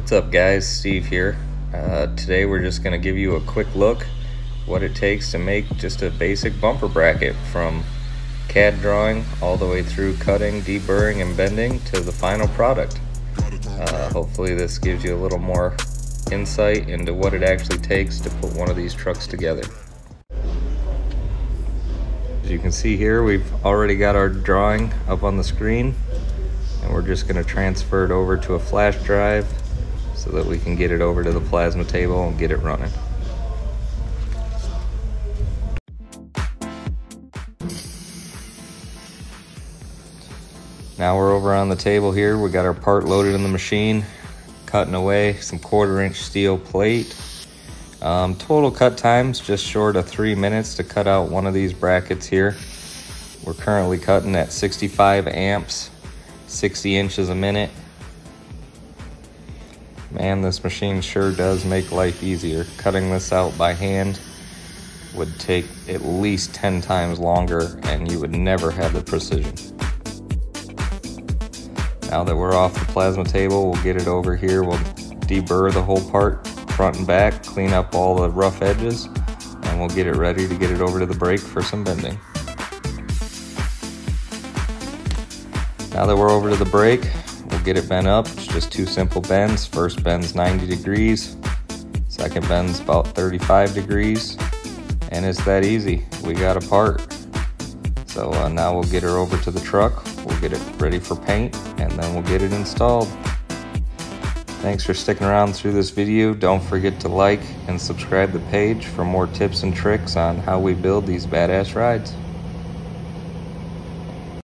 What's up guys, Steve here. Uh, today we're just going to give you a quick look what it takes to make just a basic bumper bracket from CAD drawing all the way through cutting, deburring, and bending to the final product. Uh, hopefully this gives you a little more insight into what it actually takes to put one of these trucks together. As you can see here, we've already got our drawing up on the screen and we're just going to transfer it over to a flash drive so that we can get it over to the plasma table and get it running. Now we're over on the table here. We got our part loaded in the machine, cutting away some quarter inch steel plate. Um, total cut times just short of three minutes to cut out one of these brackets here. We're currently cutting at 65 amps, 60 inches a minute. Man, this machine sure does make life easier. Cutting this out by hand would take at least 10 times longer and you would never have the precision. Now that we're off the plasma table, we'll get it over here. We'll deburr the whole part front and back, clean up all the rough edges, and we'll get it ready to get it over to the brake for some bending. Now that we're over to the brake, we'll get it bent up. It's just two simple bends. First bend's 90 degrees, second bend's about 35 degrees, and it's that easy. We got a part. So uh, now we'll get her over to the truck, we'll get it ready for paint, and then we'll get it installed. Thanks for sticking around through this video. Don't forget to like and subscribe the page for more tips and tricks on how we build these badass rides.